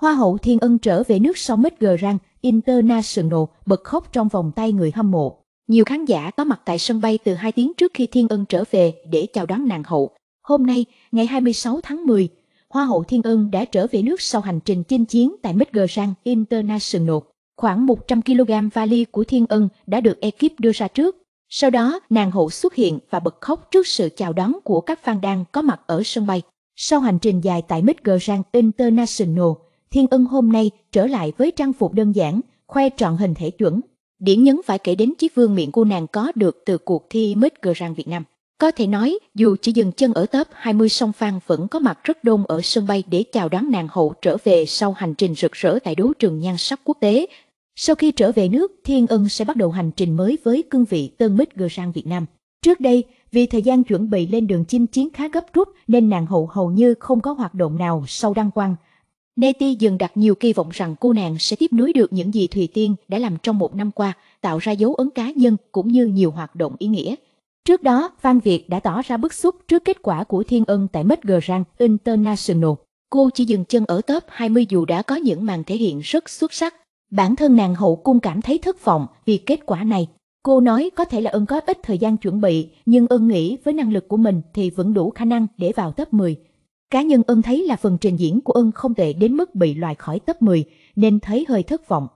Hoa hậu Thiên Ân trở về nước sau Met Grand International bật khóc trong vòng tay người hâm mộ. Nhiều khán giả có mặt tại sân bay từ 2 tiếng trước khi Thiên Ân trở về để chào đón nàng hậu. Hôm nay, ngày 26 tháng 10, Hoa hậu Thiên Ân đã trở về nước sau hành trình chinh chiến tại Met Grand International. Khoảng 100 kg vali của Thiên Ân đã được ekip đưa ra trước. Sau đó, nàng hậu xuất hiện và bật khóc trước sự chào đón của các fan đang có mặt ở sân bay. Sau hành trình dài tại Met Grand International, Thiên Ân hôm nay trở lại với trang phục đơn giản, khoe trọn hình thể chuẩn. Điển nhấn phải kể đến chiếc vương miện cô nàng có được từ cuộc thi Miss Grand Việt Nam. Có thể nói, dù chỉ dừng chân ở top 20 song phan vẫn có mặt rất đông ở sân bay để chào đón nàng hậu trở về sau hành trình rực rỡ tại đấu trường nhan sắc quốc tế. Sau khi trở về nước, Thiên Ân sẽ bắt đầu hành trình mới với cương vị Tân Miss Grand Việt Nam. Trước đây, vì thời gian chuẩn bị lên đường chinh chiến khá gấp rút nên nàng hậu hầu như không có hoạt động nào sau đăng quang. Neti dần đặt nhiều kỳ vọng rằng cô nàng sẽ tiếp nối được những gì Thùy Tiên đã làm trong một năm qua, tạo ra dấu ấn cá nhân cũng như nhiều hoạt động ý nghĩa. Trước đó, Phan Việt đã tỏ ra bức xúc trước kết quả của Thiên Ân tại Met Grand International. Cô chỉ dừng chân ở top 20 dù đã có những màn thể hiện rất xuất sắc. Bản thân nàng hậu cung cảm thấy thất vọng vì kết quả này. Cô nói có thể là ân có ít thời gian chuẩn bị, nhưng ân nghĩ với năng lực của mình thì vẫn đủ khả năng để vào top 10. Cá nhân ân thấy là phần trình diễn của ân không tệ đến mức bị loại khỏi top 10, nên thấy hơi thất vọng.